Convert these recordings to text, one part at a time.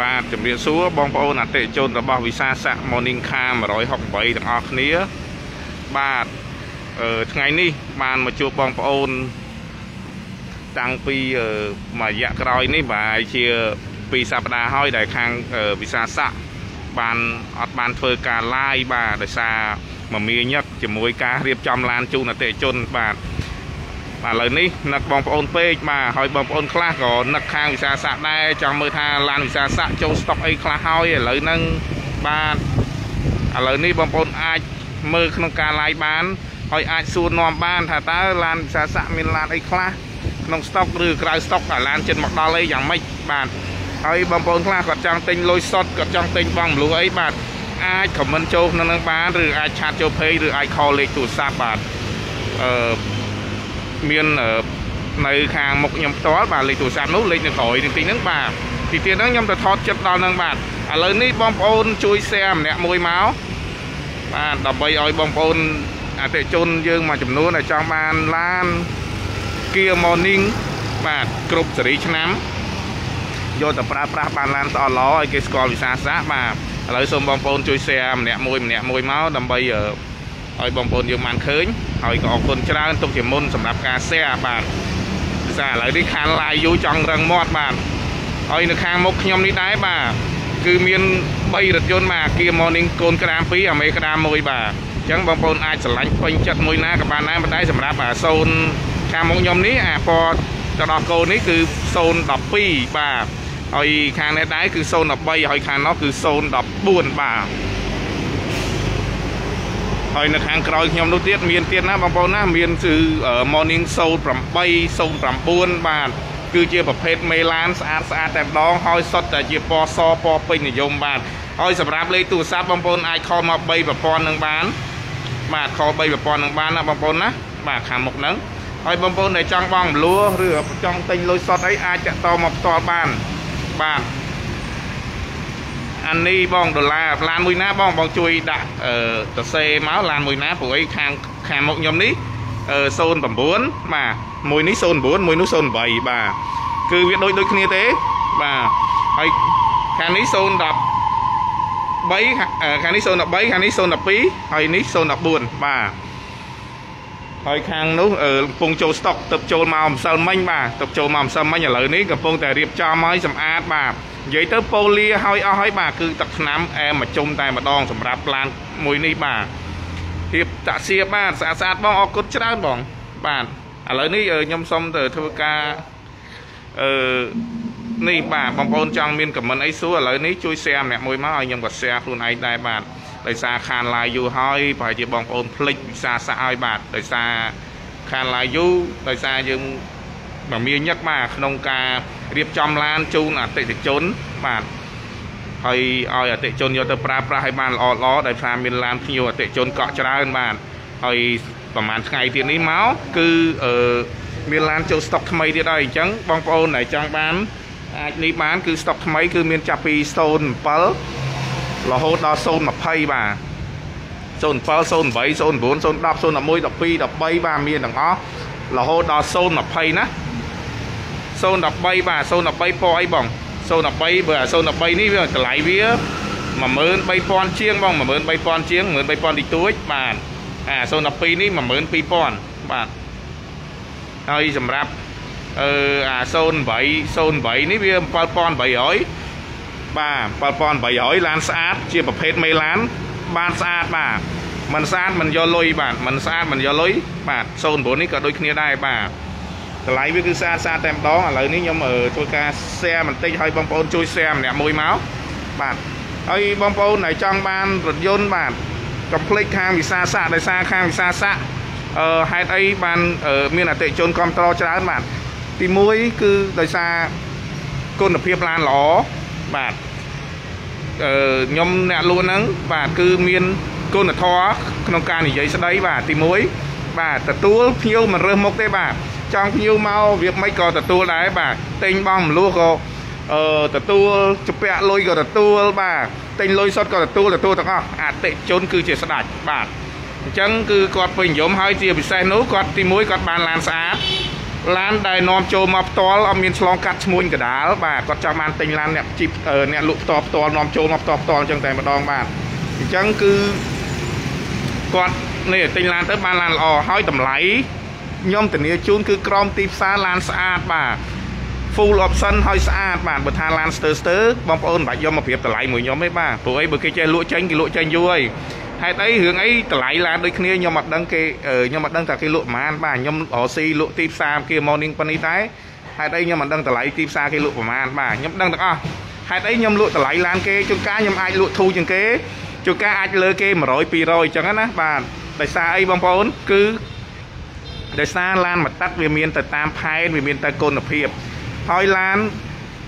បាទជំរាបសួរបងប្អូនអតិថិជនរបស់វិសាស័ក Morning Car 168ទាំងអស់គ្នាបាទអឺថ្ងៃនេះបានមកជួបបងប្អូន តាំងពីមួយរយៈក្រោយនេះបាទហើយជា2សប្តាហ៍ហើយដែលខាងវិសាស័កបានអត់បានធ្វើការ live បាទដោយសារមមាញឹកជាមួយការរៀបចំឡានជូនអតិថិជនបាទ បាទឥឡូវនេះនឹកបងប្អូនពេកបាទហើយបងប្អូនខ្លះក៏នឹកខាងវិសាស័កដែរចង់មើលថាឡានវិសាស័កចូលស្តុកអីខ្លះហើយឥឡូវហ្នឹងបាទឥឡូវនេះបងប្អូនអាចមើលក្នុងការ live បានហើយអាចសួរនាំបានថាតើឡានវិសាស័កមានឡានអីខ្លះក្នុងស្តុកឬក្រៅស្តុកអាឡានចិត្តមកដល់អីយ៉ាងម៉េចបាទហើយបងប្អូនខ្លះគាត់ចង់ទិញលុយសុតគាត់ចង់ទិញបងមលូអីបាទអាចខមមិនចូលក្នុងនឹងបានឬអាចឆាតចូល page ឬអាច call លេខទូរស័ព្ទបាទអឺ មាននៅខាងមុខខ្ញុំផ្ទាល់បាទលេខទូរស័ព្ទនោះលេខនៅក្រោយនឹងទីហ្នឹងបាទទីទៀតហ្នឹងខ្ញុំទៅថតចិត្តដល់ហ្នឹងបាទឥឡូវនេះបងប្អូនជួយ share ម្នាក់មួយមកបាទដើម្បីឲ្យបងប្អូនអតិជនយើងមួយចំនួនដែលចង់បានឡាន Kia Morning បាទគ្រប់សេរីឆ្នាំយកទៅប្រើប្រាស់បានឡានស្អល់ល្អឲ្យគេស្គាល់វិសាសៈបាទឥឡូវសូមបងប្អូនជួយ share ម្នាក់មួយម្នាក់មួយមកដើម្បីឲ្យបងប្អូនយើងបានឃើញ ហើយក៏អរគុណច្រើនទុកជាមុនសម្រាប់ការ share បាទភាសាឥឡូវនេះខាង live យូចង់រឹងមាត់បាទហើយនៅខាងមុខខ្ញុំនេះដែរបាទគឺមាន3រថយន្តបាទ Kia Morning កូនក្តាម2អាមេក្តាម1បាទអញ្ចឹងបងប្អូនអាចឆ្លាញ់ពេញចិត្តមួយណាក៏បានដែរប៉ុន្តែសម្រាប់អា0ខាងមុខខ្ញុំនេះអាពណ៌ទៅដល់កូននេះគឺ012បាទហើយខាងនេះដែរគឺ013ហើយខាងនោះគឺ014បាទ ហើយនៅខាងក្រោយខ្ញុំនោះទៀតមានទៀតណាបងប្អូនណាមានគឺ Morning Soul 8 09បាទគឺជាប្រភេទមេឡានស្អាតស្អាតតែម្ដងហើយសុទ្ធតែជាពណ៌សពណ៌ពេញនិយមបាទហើយសម្រាប់លេខទូរស័ព្ទបងប្អូនអាចខលមក3ប្រព័ន្ធនឹងបាន បាទខល3ប្រព័ន្ធនឹងបានណាបងប្អូនណាបាទខាងមុខហ្នឹងហើយបងប្អូនដែលចង់បងមលួឬចង់ទិញលុយសុទ្ធអីអាចចាក់តមកផ្ទាល់បានបាទ អានេះបងដុល្លារឡានមួយណាបងបងជួយដាក់អឺតសេមកឡានមួយណាព្រោះអីខាងខាងមុខខ្ញុំនេះអឺ09បាទមួយនេះ09មួយនោះ08បាទគឺវាដូចដូចគ្នាទេបាទហើយខាងនេះ010 3ខាងនេះ013ខាងនេះ012ហើយនេះ014បាទហើយខាងនោះកំពុងចូលស្តុកទឹកចូលមកម្សិលមិញបាទទឹកចូលមកម្សិលមិញឥឡូវនេះកំពុងតែរៀបចំឲ្យសម្អាតបាទ និយាយទៅប៉ូលាឲ្យអស់ហើយបាទគឺទឹកថ្នាំអែមមកជុំតែម្ដងសម្រាប់ឡានមួយនេះបាទរៀបតាក់សៀបាទស្អាតស្អាតបងអរគុណច្រើនបងបាទឥឡូវនេះខ្ញុំសុំទៅធ្វើការអឺនេះបាទបងប្អូនចង់មានខមមិនអីសួរឥឡូវនេះជួយ share ម្នាក់មួយមកឲ្យខ្ញុំក៏ share ខ្លួនឯងដែរបាទដោយសារខានឡាយយូរហើយប្រហែលជាបងប្អូនភ្លេចវិសាសាឲ្យបាទដោយសារខានឡាយយូរដោយសារយើងមមាញឹកបាទក្នុងការ រៀបចំឡានជូនអតិថិជនបាទហើយឲ្យអតិថិជនយកទៅប្រើប្រាស់ឲ្យបានល្អល្អដោយសារមានឡានភ្ញៀវអតិថិជនកក់ច្រើនបាទហើយប្រហែលថ្ងៃទៀតនេះមកគឺអឺមានឡានចូលស្តុកថ្មីទៀតហើយអញ្ចឹងបងប្អូនដែលចង់បានអាចនេះបានគឺស្តុកថ្មីគឺមានចាប់ពី07រហូតដល់020បាទ07 08 09 010 011 12 13បាទមានទាំងអស់រហូតដល់020ណា 013បាទ013ពណ៌អីបង013បើ013នេះវាតម្លៃវា13000ជាងបង13000ជាង13000តិចតួចបាទអា012នេះ12000បាទហើយសម្រាប់អឺអា08 08នេះវា7800បាទ7800ឡានស្អាតជាប្រភេទមេឡាន បានស្អាតបាទមិនស្អាតមិនយកលុយបាទមិនស្អាតមិនយកលុយបាទ09នេះក៏ដូចគ្នាដែរបាទ តម្លៃវាគឺស្អាតស្អាតតែម្ដងឥឡូវនេះខ្ញុំធ្វើការ share បន្តិចឲ្យបងប្អូនជួយ share ម្នាក់មួយមកបាទហើយបងប្អូនដែលចង់បានរថយន្តបាទកុំភ្លេចខាងវិសាស័កដោយសារខាងវិសាស័កអឺហេតុអីបានមានអតិជនគ្រប់គ្រងច្រើនបាទទី1គឺដោយសារគុណភាពឡានល្អបាទអឺខ្ញុំអ្នកលក់ហ្នឹងបាទគឺមានគុណធម៌ក្នុងការនិយាយស្ដីបាទទី1បាទទទួលភ្ញៀវមិនរើសមុខទេបាទ ចង់ភ្ញៀវមកវាមិនក៏ទទួលដែរបាទទិញបងមលួក៏អឺទទួលជំពាក់លុយក៏ទទួលបាទទិញលុយសុទ្ធក៏ទទួលទទួលទាំងអស់អតិជនគឺជាស្ដាច់បាទអញ្ចឹងគឺគាត់ពេញនិយមហើយជាពិសេសនោះគាត់ទី1គាត់បានឡានស្អាតឡានដែលនាំចូលមកផ្ទាល់អត់មានឆ្លងកាត់ឈ្មួញកដាលបាទគាត់ចង់បានទិញឡានអ្នកជីបអ្នកលក់ផ្ទាល់ផ្ទាល់នាំចូលមកផ្ទាល់ផ្ទាល់អញ្ចឹងតែម្ដងបាទអញ្ចឹងគឺគាត់នេះទិញឡានទៅបានឡានល្អហើយតម្លៃ ខ្ញុំធានាជូនគឺក្រមទីផ្សារឡានស្អាតបាទ full option ហើយស្អាតបាទបើថាឡានស្ទើស្ទើបងប្អូនមិនបាច់យកមកប្រៀបតម្លៃមួយខ្ញុំទេបាទព្រោះអីបើគេចេះលក់ចេញគេលក់ចេញយូរហើយហេតុអីរឿងអីតម្លៃឡានដូចគ្នាខ្ញុំអត់ដឹងគេខ្ញុំអត់ដឹងថាគេលក់ប្រហែលបាទខ្ញុំរកស៊ីលក់ទីផ្សារគេ morning ប៉ុណ្នេះតែហេតុអីខ្ញុំមិនដឹងតម្លៃទីផ្សារគេលក់ប្រហែលបាទខ្ញុំដឹងទាំងអស់ហេតុអីខ្ញុំលក់តម្លៃឡានគេជួនកាលខ្ញុំអាចលក់ធូរជាងគេជួនកាលអាចលើគេ100 200អញ្ចឹងណាបាទដោយសារអីបងប្អូនគឺ ដោយសារឡានមួយទឹកវាមានទៅតាមផែនវាមានទៅគុណភាពហើយឡាន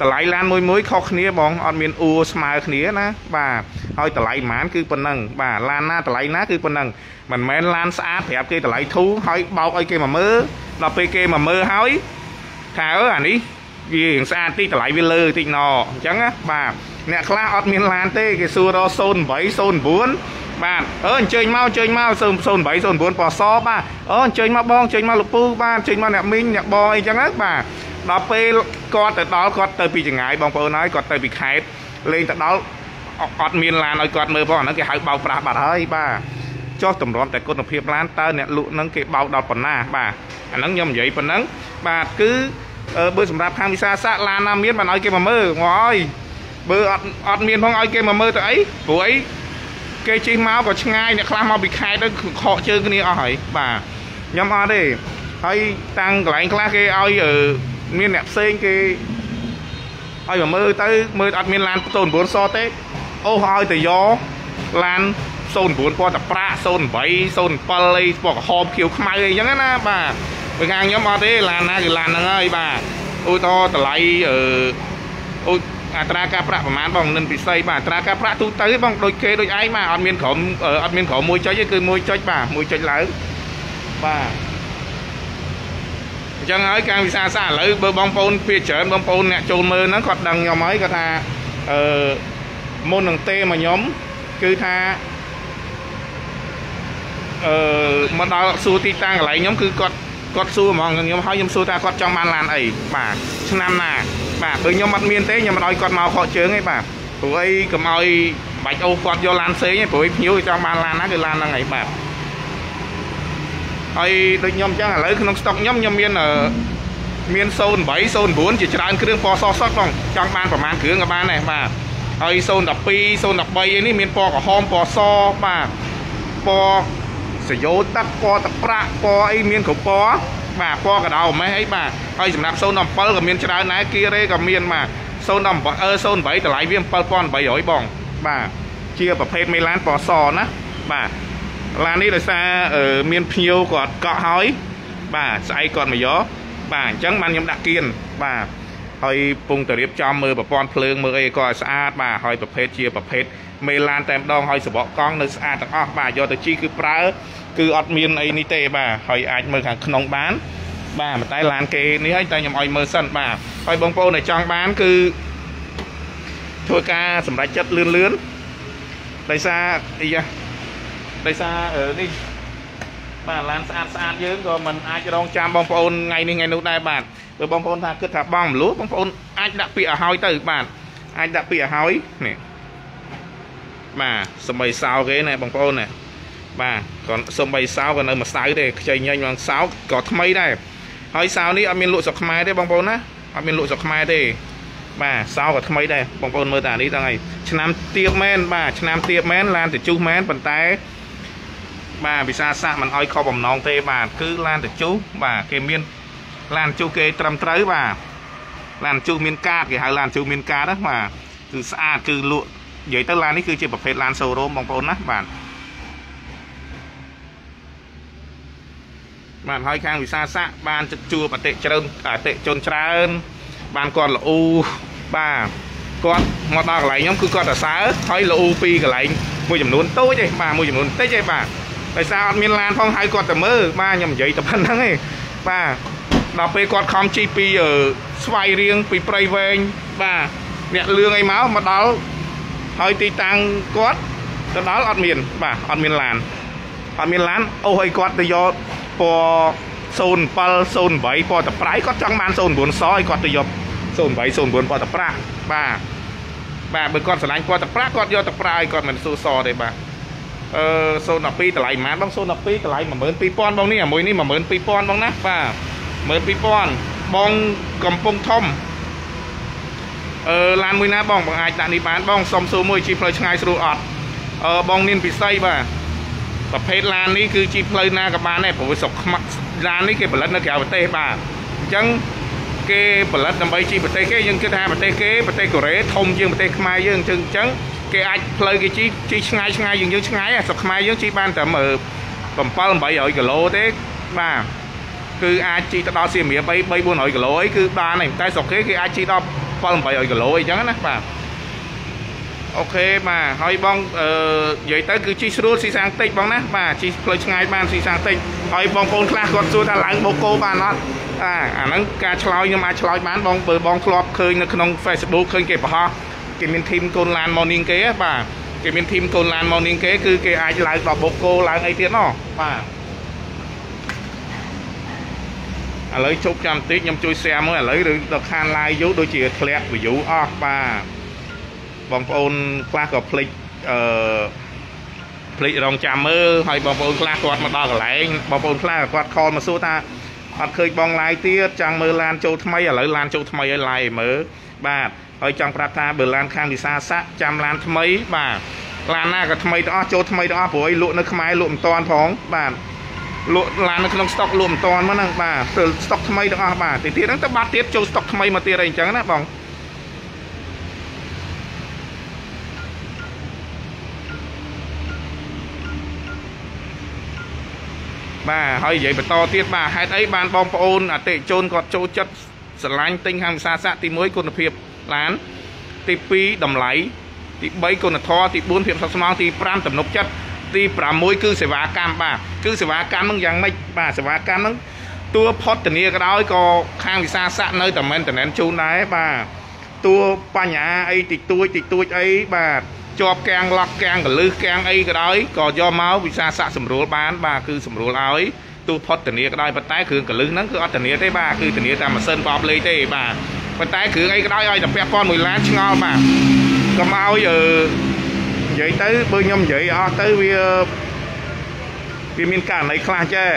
តម្លៃឡានមួយមួយខុសគ្នាបងអត់មានអួរស្មើគ្នាណាបាទហើយតម្លៃប៉ុន្មានគឺប៉ុណ្ណឹងបាទឡានណាតម្លៃណាគឺប៉ុណ្ណឹងមិនមែនឡានស្អាតប្រាប់គេតម្លៃធូរហើយបោកឲ្យគេមកមើលដល់ពេលគេមកមើលហើយថាអឺអានេះវារៀងស្អាតតិចតម្លៃវាលើតិចណអញ្ចឹងណាបាទអ្នកខ្លះអត់មានឡានទេគេសួររក08 09 បាទអឺអញ្ជើញមកអញ្ជើញមក08 09ពសបាទអឺអញ្ជើញមកបងអញ្ជើញមកលោកពូបាទអញ្ជើញមកអ្នកមីងអ្នកបងអីចឹងណាបាទដល់ពេលគាត់ទៅដល់គាត់ទៅពីចងាយបងប្អូនហើយគាត់ទៅពីខេត្តលេងទៅដល់អត់មានឡានឲ្យគាត់មើលផងអាហ្នឹងគេហៅបោកប្រាស់បាត់ហើយបាទចុះតម្រាំតែគុណភាពឡានតើអ្នកលក់ហ្នឹងគេបោកដល់ប៉ុណ្ណាបាទអាហ្នឹងខ្ញុំនិយាយប៉ុណ្ណឹងបាទគឺបើសម្រាប់ខាងវិសាសៈឡានណាមានបានឲ្យគេមកមើលមកអើយបើអត់អត់មានផងឲ្យគេមកមើលទៅអីព្រោះអី គេជិះមកក៏ឆ្ងាយអ្នកខ្លះមកពីខេត្តទៅខកជើងគ្នាអស់ហើយបាទខ្ញុំអត់ទេហើយតាំងកន្លែងខ្លះគេឲ្យមានអ្នកផ្សេងគេឲ្យមកមើលទៅមើលអត់មានឡាន09សទេអូសឲ្យទៅយកឡាន09ពណ៌តប្រាក់08 07អីពណ៌ក្រហមខៀវខ្មៅអីចឹងណាបាទពេលខាងខ្ញុំអត់ទេឡានណាគឺឡានហ្នឹងហើយបាទអូតតម្លៃអឺ អូអត្រាការប្រាក់ប្រហែលបងនិនពិសីបាទអត្រាការប្រាក់ទូទៅបងដូចគេដូចឯងបាទអត់មានក្រុមអត់មានក្រុមមួយចុចទេគឺមួយចុចបាទមួយចុចឡើងបាទអញ្ចឹងហើយការវិសាសាឥឡូវបើបងប្អូនភាច្រើនបងប្អូនអ្នកចូលមើលហ្នឹងគាត់ដឹងខ្ញុំហើយគាត់ថាអឺមុននឹងទេមកខ្ញុំគឺថាអឺមកដល់សួរទីតាំងកន្លែងខ្ញុំគឺគាត់គាត់សួរហ្មងខ្ញុំហើយខ្ញុំសួរថាគាត់ចង់បានឡានអីបាទឆ្នាំណា បាទបើខ្ញុំអត់មានទេខ្ញុំមិនឲ្យគាត់មកខកជើងទេបាទព្រោះអីកុំឲ្យបាច់អូសគាត់យកឡានផ្សេងទេព្រោះភ្ញៀវចង់បានឡានណាគឺឡានហ្នឹងហើយបាទហើយដូចខ្ញុំអញ្ចឹងឥឡូវក្នុងស្តុកខ្ញុំខ្ញុំមានមាន08 09ជាច្រើនគ្រឿងពណ៌សសុទ្ធបងចង់បានប្រហែលគ្រឿងក៏បានដែរបាទហើយ012 013ឯនេះមានពណ៌ក្រហមពណ៌សបាទពណ៌សយោទឹកពណ៌តប្រាក់ពណ៌អីមានគ្រប់ពណ៌ បាទពណ៌កដោម៉េះអីបាទហើយសម្រាប់017ក៏មានច្រើនដែរគីរ៉េក៏មានបាទ017អឺ08តម្លៃវា7800បងបាទជាប្រភេទមេឡានពណ៌សណាបាទឡាននេះដោយសារមានភ្ញៀវគាត់កក់ហើយបាទស្អែកគាត់មកយកបាទអញ្ចឹងបានខ្ញុំដាក់គៀនបាទហើយពងទៅរៀបចំមើលប្រព័ន្ធភ្លើងមើលអីក៏ឲ្យស្អាតបាទហើយប្រភេទជាប្រភេទមេឡានតែម្ដងហើយសបកកង់នៅស្អាតទាំងអស់បាទយកទៅជីគឺប្រើ គឺអត់មានអីនេះទេបាទហើយអាចមើលខាងក្នុងបាន បាទតែឡានគេនេះហើយតែខ្ញុំឲ្យមើលសិនបាទហើយបងប្អូនដែលចង់បានគឺធ្វើការសម្រេចចិត្តលឿនលឿនដោយសារអីយ៉ាដោយសារនេះបាទឡានស្អាតស្អាតយើងក៏មិនអាចរងចាំបងប្អូនថ្ងៃនេះថ្ងៃនោះដែរបាទព្រោះបងប្អូនថាគិតថាបងមលូបងប្អូនអាចដាក់ពាក្យឲ្យហើយទៅបាទអាចដាក់ពាក្យឲ្យហើយនេះបាទសំបីសោគេណាបងប្អូនណា បាទ còn សំបីសោក៏នៅមួយសៅទេខ្ចីញញមកសោក៏ថ្មីដែរហើយសោនេះអត់មានលក់ស្រុកខ្មែរទេបងប្អូនណាអត់មានលក់ស្រុកខ្មែរទេបាទសោក៏ថ្មីដែរបងប្អូនមើលតានេះទាំងហើយឆ្នាំទៀបមែនបាទឆ្នាំទៀបមែនឡានតជុះមែនប៉ុន្តែបាទវិសាសាមិនអោយខុសបំណងទេបាទគឺឡានតជុះបាទគេមានឡានជុះគេត្រឹមត្រូវបាទឡានជុះមានកាតគេហៅឡានជុះមានកាតណាបាទគឺស្អាតគឺលក់និយាយទៅឡាននេះគឺជាប្រភេទឡានសូរ៉ូមបងប្អូនណាបាទ បាទហើយខាងវិសាស័កបានជួបអតិច្រើនអតិជនច្រើន បានគាត់ល្អូបាទគាត់មកដល់កន្លែងខ្ញុំគឺគាត់សរសើរហើយល្អូពីកន្លែងមួយចំនួនតូចទេបាទមួយចំនួនតិចទេបាទដោយសារអត់មានឡានផងហៅគាត់ទៅមើលបាទខ្ញុំនិយាយតែប៉ុណ្្នឹងទេបាទដល់ពេលគាត់ខំជីពីស្វាយរៀងពីព្រៃវែងបាទអ្នកលឿងអីមកមកដល់ហើយទីតាំងគាត់ទៅដល់អត់មាន បាទអត់មានឡានអត់មានឡានអូសឲ្យគាត់ទៅយក ពណ៌07 08ពណ៌តប្រៃគាត់ចង់បាន09សឲ្យគាត់ទៅយក08 09ពណ៌តប្រាក់បាទបាទបើគាត់ឆ្លាញ់ពណ៌តប្រាក់គាត់យកតប្រាឲ្យគាត់មិនស៊ូសទេបាទអឺ012តម្លៃប៉ុន្មានបង012តម្លៃ12000បងនេះអាមួយនេះ12000បងណាបាទ12000បងកំពុងធំអឺឡានមួយណាបងបងអាចដាក់នេះបានបងសុំសួរមួយជីផ្លូវឆ្ងាយស្រួលអត់អឺបងមានពិសីបាទ ប្រភេទឡាននេះគឺជីផ្លូវណាក៏បានដែរព្រោះស្រុកខ្មាក់ឡាននេះគេផលិតនៅក្រៅប្រទេសបាទអញ្ចឹងគេផលិតដើម្បីជីប្រទេសគេយើងគិតថាប្រទេសគេប្រទេសកូរ៉េធំជាងប្រទេសខ្មែរយើងអញ្ចឹងអញ្ចឹងគេអាចផ្លូវគេជីជីឆ្ងាយឆ្ងាយយើងយើងឆ្ងាយស្រុកខ្មែរយើងជីបានតែ7 800គីឡូទេបាទគឺអាចជីទៅដល់សៀមរាប3 3 400គីឡូអីគឺបានហើយតែស្រុកគេគេអាចជីដល់7 800គីឡូអីចឹងណាបាទ អូខេបាទហើយបងអឺនិយាយទៅគឺជីស្រួលស៊ីសាំងតិចបងណាបាទជីផ្លូវឆ្ងាយបានស៊ីសាំងតិចហើយបងប្អូនខ្លះគាត់សួរថាឡើងបូកគោបានអត់អាអាហ្នឹងការឆ្លើយខ្ញុំអាចឆ្លើយបានបងបើបងធ្លាប់ឃើញនៅក្នុង Facebook ឃើញគេបង្ហោះគេមានធីមកូនឡាន morning គេបាទគេមានធីមកូនឡាន morning គេគឺគេអាចឡើងដល់បូកគោឡើងអីទៀតណោះបាទឥឡូវជប់ចាំបន្តិចខ្ញុំជួយ share មួយឥឡូវឬដល់ខាន live យូរដូចជាធ្លាក់ view អស់បាទ បងប្អូនខ្លះក៏ភ្លេចអឺភ្លេចរងចាំមើលហើយបងប្អូនខ្លះគាត់មកដល់កន្លែងបងប្អូនខ្លះគាត់ខលមកសួរថាអត់ឃើញបង live ទៀតចង់មើលឡានចូលថ្មីឥឡូវឡានចូលថ្មីឲ្យ live មើលបាទហើយចង់ប្រាប់ថាបើឡានខាងវិសាស័កចាំឡានថ្មីបាទឡានណាក៏ថ្មីទាំងអស់ចូលថ្មីទាំងអស់ព្រោះឲ្យលក់នៅខ្មែរលក់មិនតាន់ផងបាទលក់ឡាននៅក្នុងស្តុកលក់មិនតាន់មកហ្នឹងបាទព្រោះស្តុកថ្មីទាំងអស់បាទទីទៀតហ្នឹងទៅបាត់ទៀតចូលស្តុកថ្មីមកទៀតអីអញ្ចឹងណាបង បាទហើយនិយាយបន្តទៀតបាទហេតុអីបានបងប្អូនអតិជនគាត់ចូលចិត្តស្រឡាញ់ទិញខាងវិសាស័កទី1គុណភាពឡានទី2តម្លៃទី3គុណធម៌ទី4ភាពស្មុគស្មាញទី5ទំនុកចិត្តទី6គឺសេវាកម្មបាទគឺសេវាកម្មហ្នឹងយ៉ាងម៉េចបាទសេវាកម្មហ្នឹងតួផុតធានាក៏ដោយក៏ខាងវិសាស័កនៅតែមែនតំណែនជូនដែរបាទតួបញ្ហាអីតិចតួចតិចតួចអីបាទ ជាប់កាំងឡក់កាំងកលឹះកាំងអីក៏ដោយក៏យកមកវិសាស័កសម្រួលបានបាទគឺសម្រួលឲ្យទោះផុតធានាក៏ដោយប៉ុន្តែគ្រឿងកលឹះហ្នឹងគឺអត់ធានាទេបាទគឺធានាតាមម៉ាស៊ីនបបលេខទេបាទប៉ុន្តែគ្រឿងអីក៏ដោយឲ្យតែពាក់ព័ន្ធមួយឡានឆ្ងល់បាទកុំឲ្យអឺនិយាយទៅបើខ្ញុំនិយាយអស់ទៅវាវាមានករណីខ្លះចេះ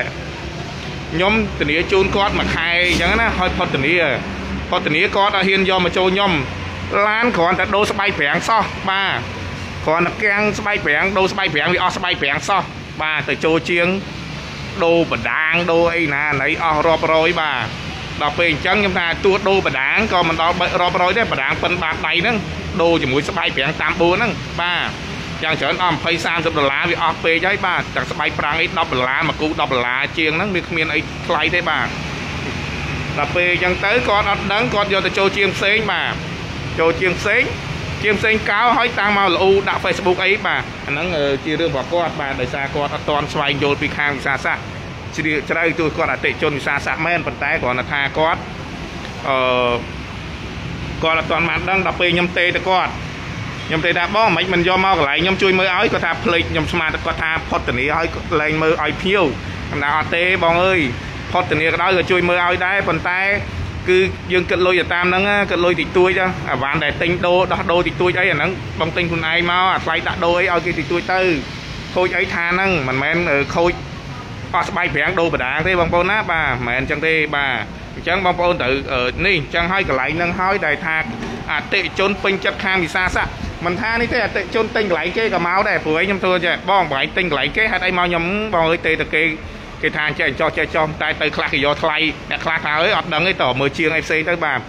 ខ្ញុំធានាជូនគាត់មួយខែអញ្ចឹងណាហើយផុតធានាផុតធានាគាត់អត់ហ៊ានយកមកចូលខ្ញុំឡានគ្រាន់តែដូរស្បែកប្រាំងសោះបាទ គ្រាន់តែកាំងស្បែកប្រាំងដូរស្បែកប្រាំងវាអស់ស្បែកប្រាំងសោះបាទទៅចូលជាងដូរបដាងដូរអីណាណៃអស់រាប់រយបាទដល់ពេលអញ្ចឹងខ្ញុំថាទួដូរបដាងក៏មិនដល់រាប់រយទេបដាងប៉ិនបាតដៃហ្នឹងដូរជាមួយស្បែកប្រាំងតាម4ហ្នឹងបាទយ៉ាងច្រើនអស់20 30ដុល្លារវាអស់ពេកហើយបាទទាំងស្បែកប្រាំងអី10ដុល្លារមួយគូ10ដុល្លារជាងហ្នឹងវាគ្មានអីថ្លៃទេបាទដល់ពេលអញ្ចឹងទៅគាត់អត់ដឹងគាត់យកទៅចូលជាងផ្សេងបាទចូលជាងផ្សេង ជាងផ្សេងកោហើយតាំងមកលូដាក់ Facebook អីបាទអាហ្នឹងជារឿងរបស់គាត់បាទដោយសារគាត់អត់ទាន់ស្វែងយល់ពីខាងវិសាសាស្ត្រជ្រាជ្រៅទោះគាត់អតិជនវិសាសាស្ត្រមែនប៉ុន្តែគ្រាន់តែថាគាត់អឺគាត់អត់ទាន់បានដឹងដល់ពេលខ្ញុំទេទៅគាត់ខ្ញុំទេថាបងមិនមិនយកមកកន្លែងខ្ញុំជួយមើលឲ្យគាត់ថាភ្លេចខ្ញុំស្មានគាត់ថាផុតធានាឲ្យកន្លែងមើលឲ្យភៀវខ្ញុំថាអត់ទេបងអើយផុតធានាក៏ដោយក៏ជួយមើលឲ្យដែរប៉ុន្តែ គឺយើងគិតលុយទៅតាមហ្នឹងគិតលុយតិចតួចអាវ៉ាន់ដែលទិញដូរដោះដូរតិចតួចអីអាហ្នឹងបងទិញខ្លួនឯងមកអាថ្លៃដាក់ដូរអីឲ្យគេតិចតួចទៅខូចអីថាហ្នឹងមិនមែនខូចអស់ស្បែកប្រាំងដូរបដាងទេបងប្អូនណាបាទមិនមែនអញ្ចឹងទេបាទអញ្ចឹងបងប្អូនត្រូវនេះអញ្ចឹងហើយកន្លែងហ្នឹងហើយដែលថាអតិជនពេញចិត្តខាងវិសាស័កមិនថានេះទេអតិជនទិញកន្លែងគេក៏មកដែរព្រោះឯងខ្ញុំធ្វើចេះបងបងឯងទិញកន្លែងគេហេតុអីមកខ្ញុំបងអើយទេទៅគេ គេថាចេះចោះចេះចោះតែទៅខ្លះគេយកថ្លៃអ្នកខ្លះថាអើយអត់ដឹងទេតើមើលជាងអីផ្សេងទៅបាទ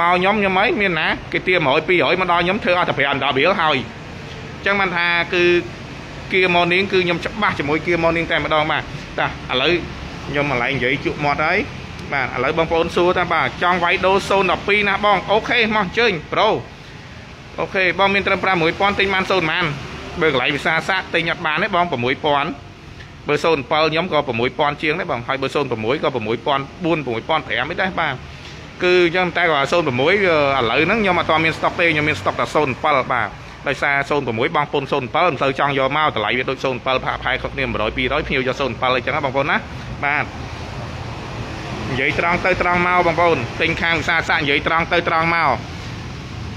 មកខ្ញុំខ្ញុំអីមានណាគេទា100 200មកដល់ខ្ញុំធ្វើអត់តែ5ដបរៀលហើយអញ្ចឹងបានថាគឺគៀ morning គឺខ្ញុំច្បាស់ជាមួយគៀ morning តែម្ដងបាទតាឥឡូវខ្ញុំម្លែងនិយាយជក់មាត់ហើយបាទឥឡូវបងប្អូនសួរថាបាទចង់វាយដូរ012ណាបងអូខេមកអញ្ជើញប្រូអូខេបងមានត្រឹម6000ទិញបាន0ប៉ុន្មានបើកន្លែងវិសាសាទិញអត់បានទេបង6000 បើ07ខ្ញុំក៏6000ជាងដែរបងហើយបើ06ក៏6000 4 6005អីដែរបាទគឺអញ្ចឹងតែក៏06ឥឡូវហ្នឹងខ្ញុំអត់ទាន់មានស្តុកទេខ្ញុំមានស្តុកតែ07បាទដោយសារ06បងពុន07មិនសូវចង់យកមកតម្លៃវាដូច07ផាកផែគ្រប់គ្នា100 200ភ្ញៀវយក07អញ្ចឹងបងប្អូនណាបាទនិយាយត្រង់ទៅត្រង់មកបងប្អូនទិញខាងវិសាសានិយាយត្រង់ទៅត្រង់មក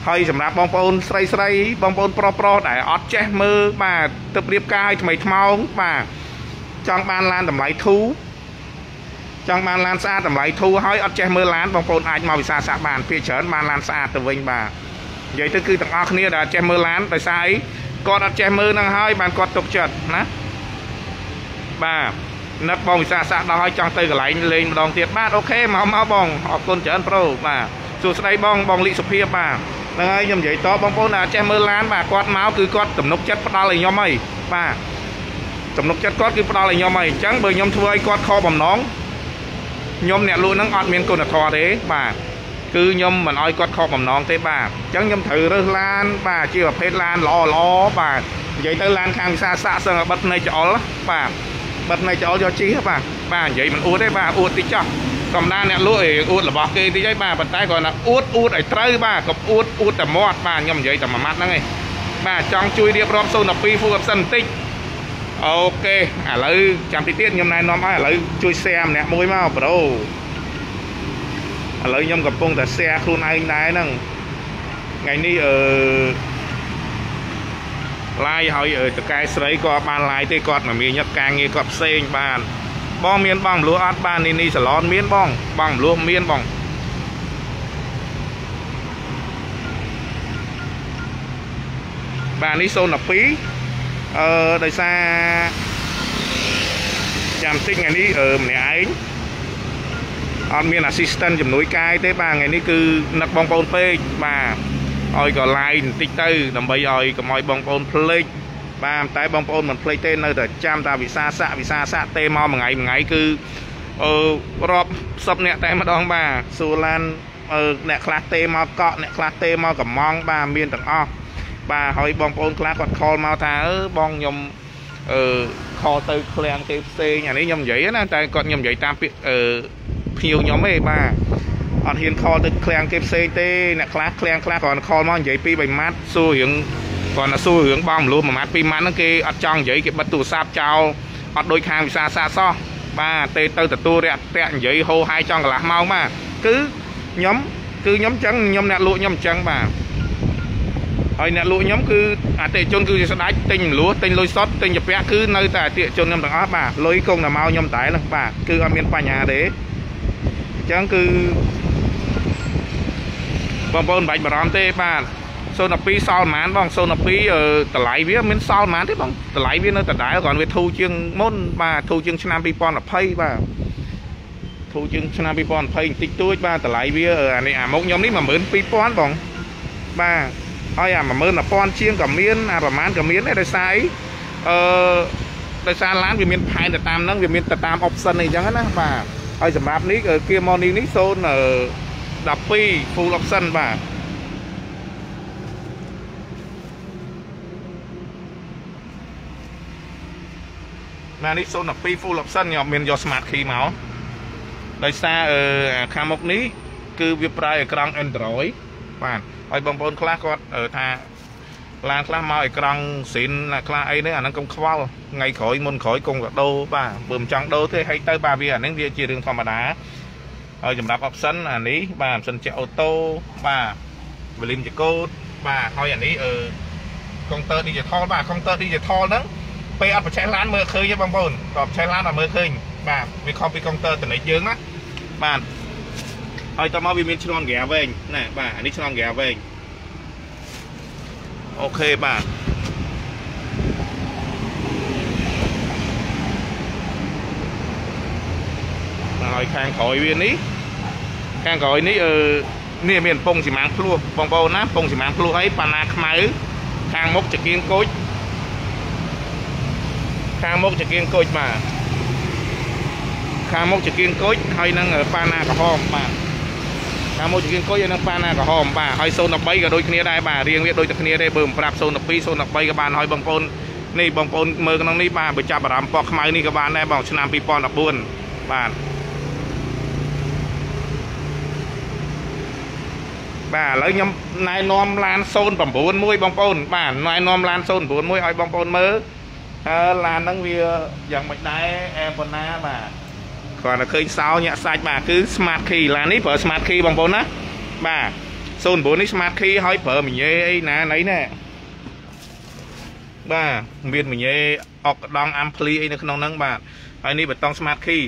ហើយសម្រាប់បងប្អូនស្រីស្រីបងប្អូនប្រុសប្រុសដែលអត់ចេះមើលបាទទឹករៀបការឲ្យថ្មីថ្មោងបាទ ចង់បានឡានតម្លៃធូរចង់បានឡានស្អាតតម្លៃធូរហើយអត់ចេះមើលឡានបងប្អូនអាចមកវិសាសាបានភាគច្រើនបានឡានស្អាតទៅវិញបាទនិយាយទៅគឺទាំងអស់គ្នាដែលចេះមើលឡានដោយសារអីគាត់អត់ចេះមើលនឹងហើយបានគាត់ទុកចិត្តណាបាទនឹកបងវិសាសាដល់ហើយចង់ទៅកន្លែងលេងម្ដងទៀតបាទអូខេមកមកបងអរគុណច្រើនប្រូបាទសួស្ដីបងបងលីសុភាពបាទហ្នឹងហើយខ្ញុំនិយាយតបងប្អូនដែលចេះមើលឡានបាទគាត់មកគឺគាត់ទំនុកចិត្តផ្ដាល់ឲ្យខ្ញុំហីបាទ ទំនុកចិត្តគាត់គឺផ្ដាល់ឲ្យខ្ញុំហីអញ្ចឹងបើខ្ញុំធ្វើឲ្យគាត់ខកបំណងខ្ញុំអ្នកលក់ហ្នឹងអត់មានគុណធម៌ទេបាទគឺខ្ញុំមិនអោយគាត់ខកបំណងទេបាទអញ្ចឹងខ្ញុំត្រូវរើសឡាន បាទជាប្រភេទឡានល្អល្អបាទនិយាយទៅឡានខាងវិសាសាក់សឹងបិទភ្នែកច្អល់បាទបិទភ្នែកច្អល់យកជីបាទបាទនិយាយមិនអួតទេបាទអួតតិចចោះកំដៅអ្នកលក់អីអួតរបស់គេតិចហើយបាទប៉ុន្តែគាត់ថាអួតអួតឲ្យត្រូវបាទកុំអួតអួតតែមាត់បាទខ្ញុំនិយាយតែមួយម៉ាត់ហ្នឹងឯងបាទចង់ជួយរៀបរាប់012 full option បន្តិច អូខេឥឡូវចាំតិចទៀតខ្ញុំណែនាំឲ្យឥឡូវជួយ share ម្នាក់មួយមកប្រូឥឡូវខ្ញុំកំពុងតែ share ខ្លួនឯងដែរហ្នឹងថ្ងៃនេះអឺ live ហើយតកែស្រីក៏បាន live ទេគាត់មកមានញឹកការងារគាត់ផ្សេងបាន បងមានបងមលួអត់បាននេះនេះសាឡនមានបង បងមលួមានបងបាទនេះ012 អឺដោយសារចាំតិចថ្ងៃនេះអឺម្នាក់ឯងអត់មាន assistant ជំនួយកាយទេបាទថ្ងៃនេះគឺនឹកបងប្អូនពេកបាទឲ្យក៏ live បន្តិចទៅ ដើម្បីឲ្យកុំឲ្យបងប្អូនភ្លេចបាទតែបងប្អូនមិនភ្លេចទេនៅតែចាំតាវិសាស័កវិសាស័កទេមកមួយថ្ងៃមួយថ្ងៃគឺអឺរាប់សិបអ្នកតែម្ដងបាទស៊ូឡានអឺអ្នកខ្លះទេមកកក់អ្នកខ្លះទេមកកំងបាទមានទាំងអស់ បាទហើយបងប្អូនខ្លះគាត់ខលមកថាអឺបងខ្ញុំអឺខលទៅឃ្លាំងគេផ្សេងអានេះខ្ញុំនិយាយណាតែគាត់ខ្ញុំនិយាយតាមពាក្យអឺភ្ញៀវខ្ញុំទេបាទអត់ហ៊ានខលទៅឃ្លាំងគេផ្សេងទេអ្នកខ្លះឃ្លាំងខ្លះគ្រាន់ខលមកនិយាយពី3ម៉ាត់សួររឿងគាត់ទៅសួររឿងបងមលូមួយម៉ាត់ពីរម៉ាត់ហ្នឹងគេអត់ចង់និយាយគេបិទទូរស័ព្ទចោលអត់ដូចខាងវិសាសាសោះបាទទេទៅទទួលរាក់តាក់និយាយហោហាយចង់កន្លះម៉ោងបាទគឺខ្ញុំគឺខ្ញុំចឹងខ្ញុំអ្នកលក់ខ្ញុំចឹងបាទ ហើយអ្នកលក់ខ្ញុំគឺអតិជនគឺស្ដាច់ទិញមលួទិញលុយសុតទិញចាពាក់គឺនៅតែអតិជនខ្ញុំទាំងអស់បាទលុយគង់តែមកខ្ញុំតែហ្នឹងបាទគឺអត់មានបញ្ហាទេអញ្ចឹងគឺបងប្អូនមិនបាច់បារម្ភទេបាទ012សល់ប៉ុន្មានបង012តម្លៃវាមានសល់ប៉ុន្មានទេបងតម្លៃវានៅដដែលគ្រាន់វាធូរជាងមុនបាទធូរជាងឆ្នាំ2020បាទធូរជាងឆ្នាំ2020បន្តិចតួចបាទតម្លៃវាអានេះអាមុខខ្ញុំនេះ12000បងបាទ ហើយអា11000ជាងក៏មានអាប្រហែលក៏មានដែរដោយសារអឺដោយសារឡានវាមានផែនទៅតាមហ្នឹងវាមានទៅតាម option អីចឹងណាបាទហើយសម្រាប់នេះ Kia Morning នេះ0 12 full option បាទណានេះ012 full option ខ្ញុំមានយក smart key មកដោយសារអឺខាងមុខនេះគឺវាប្រើអេក្រង់ Android បាទ ហើយបងប្អូនខ្លះគាត់ថាឡានខ្លះមកអេក្រង់ស៊ីនខ្លះអីនេះអាហ្នឹងកុំខ្វល់ថ្ងៃក្រោយមុនក្រោយគង់ក៏ដូរបាទបើមិនចង់ដូរទេហើយទៅបាទវាអាហ្នឹងវាជារឿងធម្មតាហើយសម្រាប់ option អានេះបាទ option ជាអូតូបាទ volume ជាកូដបាទហើយអានេះអឺ counter digital បាទ counter digital ហ្នឹងពេលអត់បច្ចេកឡានមើលឃើញទេបងប្អូនក៏បច្ចេកឡានអត់មើលឃើញបាទវាខុសពីកុងទ័រតនិចយើងណាបាទ ហើយតមកវាមានឆ្លងក្រាវែងណាបាទអានេះឆ្លងក្រាវែងអូខេបាទហើយខាងក្រោយវានេះខាងក្រោយនេះអឺនេះមានពងស៊ីម៉ាំងភ្លោះបងប្អូនណាពងស៊ីម៉ាំងភ្លោះអីប៉ាណាខ្មៅខាងមុខចង្គៀងកូចខាងមុខចង្គៀងគុជបាទខាងមុខចង្គៀងគុជហើយនឹងប៉ាណាក្រហមបាទ ខាងមុខចង្គៀងគុជហើយនឹងប៉ាណាក្រហមបាទហើយ013ក៏ដូចគ្នាដែរបាទរៀងវាដូចតែគ្នាទេបើមិនប្រាប់012 013ក៏បានហើយបងប្អូននេះបងប្អូនមើលក្នុងនេះបាទបើចាប់អារម្មណ៍ពណ៌ខ្មៅនេះក៏បានដែរបងឆ្នាំ2014បាទបាទឥឡូវខ្ញុំណែនាំឡាន091បងប្អូនបាទណែនាំឡាន091ឲ្យបងប្អូនមើលអឺឡានហ្នឹងវាយ៉ាងមិនដែរអែប៉ុណ្ណាបាទ គាត់តែឃើញសោញាក់សាច់បាទគឺ smart key ឡាននេះប្រើ smart key បងប្អូនណាបាទ09នេះ smart key ហើយប្រើមញេអីណាណីណែបាទមានមញេអុកដង ampli អីនៅក្នុងហ្នឹងបាទហើយនេះបតង់ smart key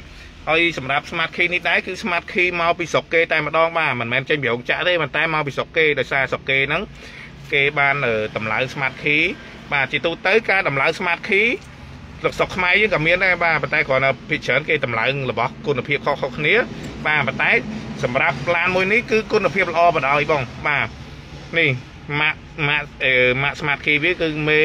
ហើយសម្រាប់ smart key នេះដែរគឺ smart key មកពីស្រុកគេតែម្ដងបាទមិនមែនចេញពីរោងចក្រទេប៉ុន្តែមកពីស្រុកគេដោយសារស្រុកគេហ្នឹងគេបានតម្លើង smart key បាទជាទូទៅការតម្លើង smart key លោកស្រុកខ្មែរយើងក៏មានដែរបាទប៉ុន្តែគ្រាន់តែភិកច្រើនគេតម្លើងរបស់គុណភាពខុសៗគ្នា បាទប៉ុន្តែសម្រាប់ឡានមួយនេះគឺគុណភាពល្អបណ្ដោយបងបាទនេះម៉ាក់ម៉ាក់អឺម៉ាក់ smart key វាគឺមេ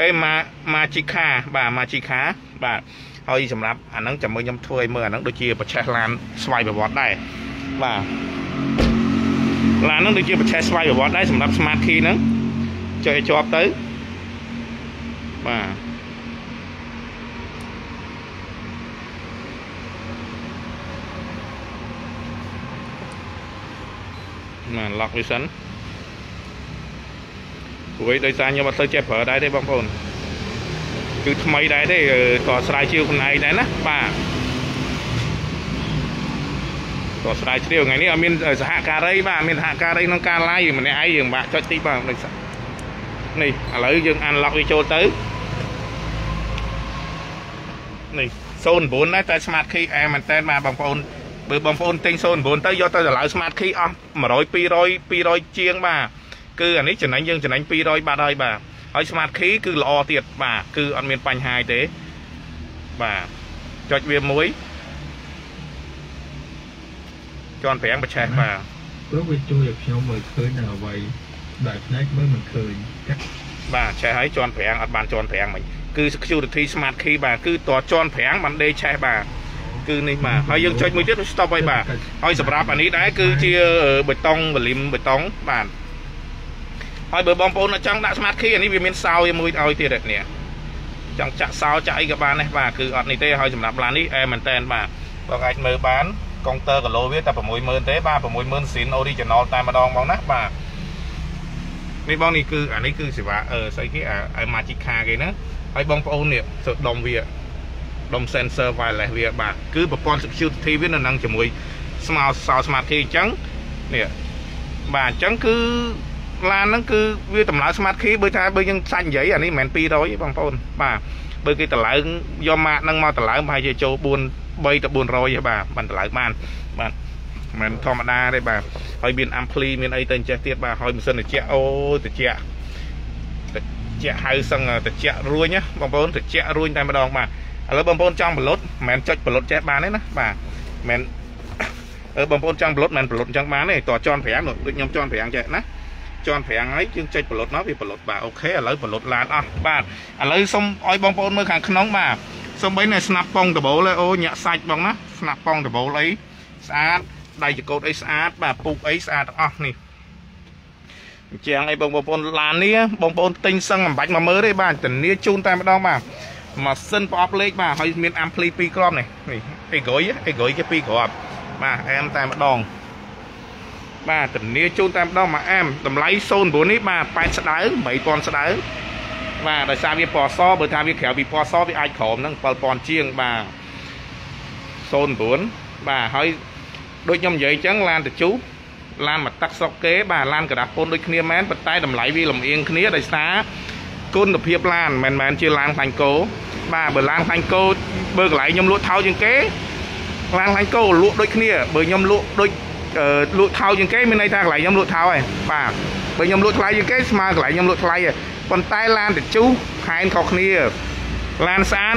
អេម៉ាម៉ាជីខាបាទម៉ាជីខាបាទហើយសម្រាប់អាហ្នឹងចាំមើលខ្ញុំធ្វើឲ្យមើលអាហ្នឹងដូចជាប្រឆេះឡានស្វ័យប្រវត្តិដែរបាទឡានហ្នឹងដូចជាប្រឆេះស្វ័យប្រវត្តិដែរសម្រាប់ smart key ហ្នឹងចុចឲ្យជាប់ទៅបាទ ណា lock វាសិនព្រោះដោយសារខ្ញុំអត់ទៅចេះប្រើដែរទេបងប្អូនគឺថ្មីដែរទេក៏ស្រាវជ្រាវខ្លួនឯងដែរណាបាទក៏ស្រាវជ្រាវថ្ងៃនេះអត់មានសហការីបាទមានសហការីក្នុងការ live ម្នាក់ឯងយើងបាក់ចុចតិចបាទនេះនេះឥឡូវយើង unlock វាចូលទៅនេះ09ដែរតែ smart key អែមែនតើបាទបងប្អូន បើបងប្អូនទិញ09ទៅយកទៅតម្លៃ smart key អស់100 200 200ជាងបាទគឺអានេះចំណេញយើងចំណេញ200បាត់ហើយបាទហើយ smart key គឺល្អទៀតបាទគឺអត់មានបញ្ហាទេបាទចុចវាមួយជាន់ប្រាំងបច្ឆេះបាទព្រោះវាជួយឲ្យខ្ញុំមើលឃើញនៅអ្វីដែលផ្នែកមើលមិនឃើញបាទឆេះហើយជាន់ប្រាំងអត់បានជាន់ប្រាំងមិញគឺ security smart key បាទគឺតជាន់ប្រាំងបានដេកឆេះបាទ គឺនេះបាទហើយយើងចុចមួយទៀត stop ហើយបាទហើយសម្រាប់អានេះដែរគឺជាបេតុងវលីមបេតុងបាទហើយបើបងប្អូនចង់ដាក់ smart key អានេះវាមានសោយមួយឲ្យទៀតនេះចង់ចាក់សោចាក់អីក៏បានដែរបាទគឺអត់នេះទេហើយសម្រាប់ឡាននេះអែមែនតែនបាទបងអាចមើលបានកុងទ័រគីឡូវាតែ60000ទេបាទ60000ស៊ីន original តែម្ដងបងណាបាទនេះបងនេះគឺអានេះគឺសេវាអឺស្អីគេអា Magica គេណាហើយបងប្អូននេះទៅដុំវា ដុំ sensor wireless វាបាទគឺប្រព័ន្ធ security វានៅនឹងជាមួយ smart smart key អញ្ចឹងនេះបាទអញ្ចឹងគឺឡានហ្នឹងគឺវាតម្លើង smart key បើថាបើយើងសាច់និយាយអានេះមិនមែន200ទេបងប្អូនបាទបើគេតម្លើងយកម៉ាកហ្នឹងមកតម្លើងប្រហែលជាចូល4 3ទៅ400ទេបាទបានតម្លើងបានបាទមិនធម្មតាទេបាទហើយមាន ampli មានអីទៅអញ្ចេះទៀតបាទហើយម៉ាស៊ីនត្រជាក់អូត្រជាក់ត្រជាក់ហៅសឹងត្រជាក់រួញណាបងប្អូនត្រជាក់រួញតែម្ដងបាទ ឥឡូវបងប្អូនចង់បលុតមិនមែនចុចបលុតចេះបានទេណាបាទមិនអឺបងប្អូនចង់បលុតមិនបលុតអញ្ចឹងបានទេតើជន់5ដូចខ្ញុំជន់5ចេះណាជាន់ប្រាំងហើយយើងចុចបលុតមកវាបលុតបាទអូខេឥឡូវបលុតឡានអស់បាទឥឡូវសូមឲ្យបងប្អូនមើលខាងក្នុងបាទសូមបីនៅស្នាប់ប៉ុងដបូលអូញាក់សាច់បងណាស្នាប់ប៉ុងដបូលអីស្អាតដៃចកោតអីស្អាតបាទពុកអីស្អាតទាំងអស់នេះអញ្ចឹងអីបងប្អូនឡាននេះបងប្អូនទិញសឹងមិនបាច់មកមើលទេបាទធានាជូនតែម្ដងបាទ ម៉ាស៊ីនប្រអប់លេខបាទហើយមាន ampli 2គ្រាប់នេះនេះអេក្រុយអេក្រុយគេ2គ្រាប់បាទអែមតែម្ដងបាទធានាជូនតែម្ដងមួយអាមតម្លៃ09នេះបាទ8ស្ដើង3000ស្ដើងបាទដោយសារវាពណ៌សបើថាវាក្រៅពីពណ៌សវាអាចក្រោមហ្នឹង7000ជាងបាទ09បាទហើយដូចខ្ញុំនិយាយអញ្ចឹងឡានតជូឡានមកទឹកស្រុកគេបាទឡានក្រដាស់ពុនដូចគ្នាមែនប៉ុន្តែតម្លៃវាលំអៀងគ្នាដោយសារ គុណភាពឡានមិនមែនជាឡានខ្លាញ់គោបាទបើឡានខ្លាញ់គោបើកន្លែងខ្ញុំលក់ថោជាងគេឡានខ្លាញ់គោលក់ដូចគ្នាបើខ្ញុំលក់ដូចលក់ថោជាងគេមានន័យថាកន្លែងខ្ញុំលក់ថោហើយបាទបើខ្ញុំលក់ថ្លៃជាងគេស្មើកន្លែងខ្ញុំលក់ថ្លៃប៉ុន្តែឡានតជុះខែនខុសគ្នាឡានស្អាត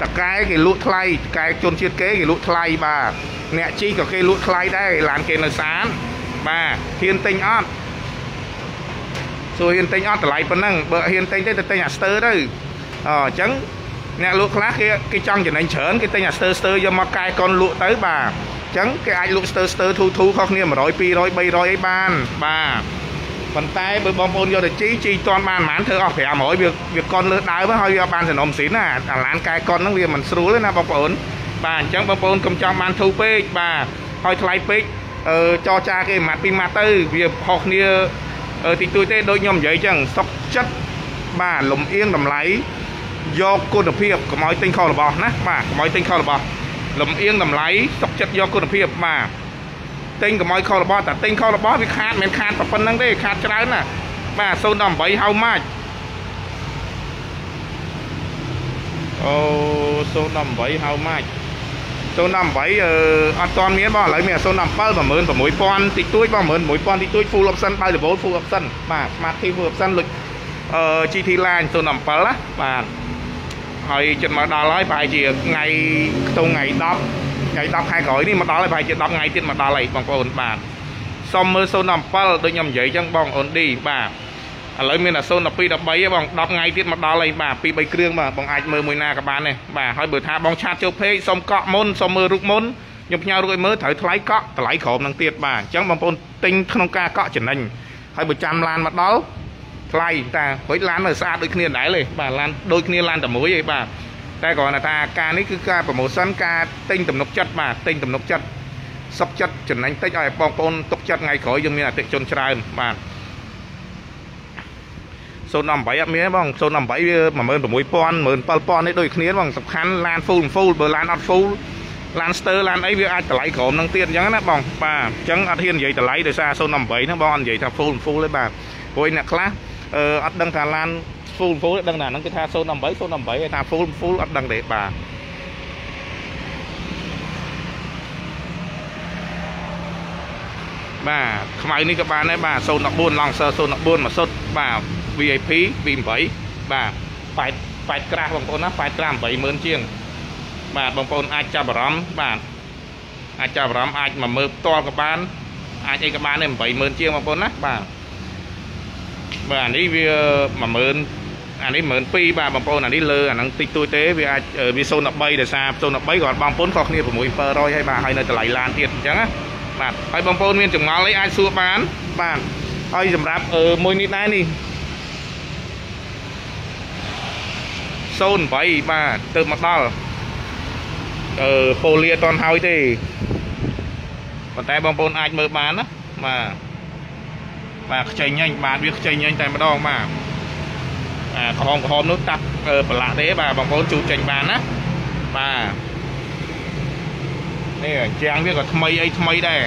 តកែគេលក់ថ្លៃកែជនជាតិគេគេលក់ថ្លៃបាទអ្នកជីក៏គេលក់ថ្លៃដែរឡានគេនៅស្អាតបាទហ៊ានទិញអត់ សួរហ៊ានទិញអត់តម្លៃប៉ុណ្ណឹងបើហ៊ានទិញទេទៅទិញអាស្ទើទៅអអញ្ចឹងអ្នកលក់ខ្លះគេគេចង់ចំណេញច្រើនគេទិញអាស្ទើស្ទើយកមកកែកុនលក់ទៅបាទចឹងគេអាចលក់ស្ទើស្ទើធូធូខុសគ្នា100 200 300អីបានបាទប៉ុន្តែបើបងប្អូនយកទៅជីជីតាន់បានប៉ុន្មានធ្វើអស់500វាវាកុនលើដើមហើយវាបានសំណុំស៊ីនណាអាឡានកែកុនហ្នឹងវាមិនស្រួលទេណាបងប្អូនបាទអញ្ចឹងបងប្អូនកុំចង់បានធូពេកបាទហើយថ្លៃពេកអឺចរចាគេម៉ាត់ពីម៉ាត់ទៅវាខុសគ្នា តិចតួចទេដូចខ្ញុំនិយាយអញ្ចឹងសុកចិត្តបាទលំអៀងតម្លៃយកគុណភាពកុំឲ្យទិញខុសរបស់ណាបាទកុំឲ្យទិញខុសរបស់លំអៀងតម្លៃសុខចិត្តយកគុណភាពបាទទិញកុំឲ្យខុសរបស់តែទិញខុសរបស់វាខាតមិនខាតប៉ុណ្្នឹងទេខាតច្រើនណាបាទ018 how much អូ018 how much 018អឺអត់តាន់មានបងឥឡូវមាន017 16000តិចតួចបង16000តិចតួច full option បើ level full option បាទ smart key full option លុចអឺ GT line 017ណាបាទហើយចិត្តមកដល់ហើយប្រហែលជាថ្ងៃខ្ទង់ថ្ងៃ10ថ្ងៃ10ខែក្រោយនេះមកដល់ហើយប្រហែលជា10ថ្ងៃទៀតមកដល់ហើយបងប្អូនបាទសុំមើល017ដូចខ្ញុំនិយាយអញ្ចឹងបងអូនឌីបាទ ឥឡូវមានតែ012 13ទេបង10ថ្ងៃទៀតមកដល់ហើយបាទ2 3គ្រឿងបាទបងអាចមើលមួយណាក៏បានដែរបាទហើយបើថាបងឆាតចូលពេកសុំកក់មុនសុំមើលរូបមុនខ្ញុំផ្ញើរូបឲ្យមើលត្រូវថ្លៃកក់តម្លៃក្រោមនឹងទៀតបាទអញ្ចឹងបងប្អូនទិញក្នុងការកក់ចំណេញហើយបើចាំឡានមកដល់ថ្លៃតាព្រោះឡាននៅស្អាតដូចគ្នាដែរទេបាទឡានដូចគ្នាឡានតែមួយឯងបាទតែគ្រាន់តែថាការនេះគឺការប្រម៉ូសិនការទិញទំនុកចិត្តបាទទិញទំនុកចិត្តសុខចិត្តចំណេញតិចឲ្យបងប្អូនទុកចិត្តថ្ងៃក្រោយយើងមានអតិថិជនច្រើនបាទ 018អត់មានបង018វា16000 17000នេះដូចគ្នាបងសំខាន់ឡាន full full បើឡានអត់ full ឡានស្ទើឡានអីវាអាចតម្លៃក្រោមនឹងទៀតអញ្ចឹងណាបងបាទអញ្ចឹងអត់ហ៊ាននិយាយតម្លៃដោយសារ018ហ្នឹងបងអត់និយាយថា full full ទេបាទព្រោះអ្នកខ្លះអឺអត់ដឹងថាឡាន full full ដឹងថាហ្នឹងគឺថា08 08ឯថា full full អត់ដឹងទេបាទបាទខ្មៅនេះក៏បានដែរបាទ014 Lancer 014មកសុទ្ធបាទ VIP V8 បាទ8 8ក្រាស់បងប្អូនណា8ក្រាស់80000ជាង បាទបងប្អូនអាចចាប់អារម្មណ៍បាទអាចចាប់អារម្មណ៍អាចមកមើលផ្ទាល់ក៏បាន អាចអីក៏បានដែរ80000ជាងបងប្អូនណាបាទបាទអានេះវា10000អានេះ12000បាទបងប្អូនអានេះលើអាហ្នឹងតិចតួចទេវាអាចវា013ដោយសារ013គាត់បងប្អូនខុសគ្នា6700ហើយបាទហើយនៅតម្លៃឡានទៀតអញ្ចឹងណាបាទហើយបងប្អូនមានចម្ងល់អីអាចសួរបានបាទហើយសម្រាប់មួយនេះដែរនេះ 08បាទទៅមកដល់អឺប៉ូលីអត់តន់ហើយទេប៉ុន្តែបងប្អូនអាចមើលបានណាបាទបាទខ្ចីញញបាទវាខ្ចីញញតែម្ដងបាទអាក្រហមក្រហមនោះតាប់ប្រឡាក់ទេបាទបងប្អូនជូតចេញបានណាបាទនេះជាងវាក៏ថ្មីអីថ្មីដែរ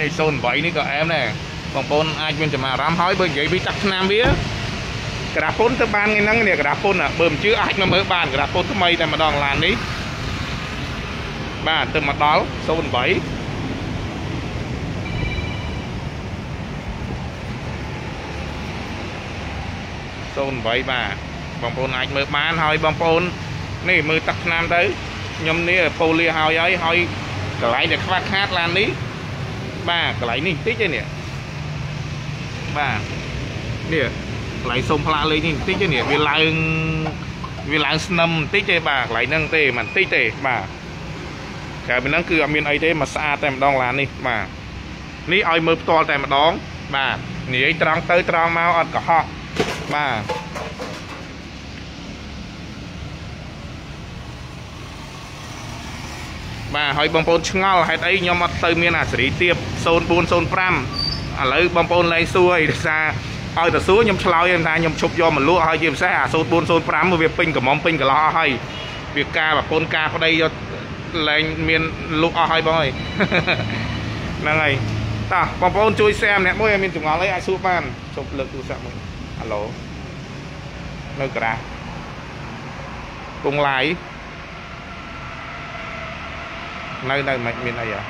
នេះ08នេះក៏អែមដែរបងប្អូនអាចមានចំណារអារម្មណ៍ហើយបើនិយាយពីតាក់ឆ្នាំវា ក្រាពុនទៅបានថ្ងៃហ្នឹងនេះក្រាពុនបើមិនជឿអាចមកមើលបានក្រាពុនថ្មីតែម្ដងឡាននេះបាទទៅមកដល់08 08បាទបងប្អូនអាចមើលបានហើយបងប្អូននេះមើលទឹកឆ្នាំទៅខ្ញុំនេះពូលាហើយហើយហើយកន្លែងដែលខ្វះខាតឡាននេះបាទកន្លែងនេះតិចទេនេះបាទនេះក ន្លែងសុំផ្លាកលេខនេះបន្តិចទេនេះវាឡើងវាឡើងស្នឹមបន្តិចទេបាទកន្លែងហ្នឹងទេមិនបន្តិចទេបាទក្រៅពីហ្នឹងគឺអត់មានអីទេមកស្អាតតែម្ដងឡាននេះបាទនេះឲ្យមើលផ្ទាល់តែម្ដងបាទនិយាយត្រង់ទៅត្រង់មកអត់កុហកបាទបាទហើយបងប្អូនឆ្ងល់ហេតុអីខ្ញុំអត់ទៅមានអាសេរីទៀប0405ឥឡូវបងប្អូនលែងសួរអីដោយសារ ឲ្យទៅសួរខ្ញុំឆ្លើយថាខ្ញុំឈប់យកមកលក់ហើយជាពិសេសអា0405វាពេញកំមពេញកន្លោះអស់ហើយវាការប្រពន្ធការប្តីយកលែងមានលក់អស់ហើយបងអើយហ្នឹងហើយតោះបងប្អូនជួយ share ម្នាក់មួយឲ្យមានចម្ងល់អីអាចសួរបានជប់លើកទូរស័ព្ទមួយហៅឡូនៅក្រាស់ពងឡាយនៅនៅមិនមានអីអ្ហ៎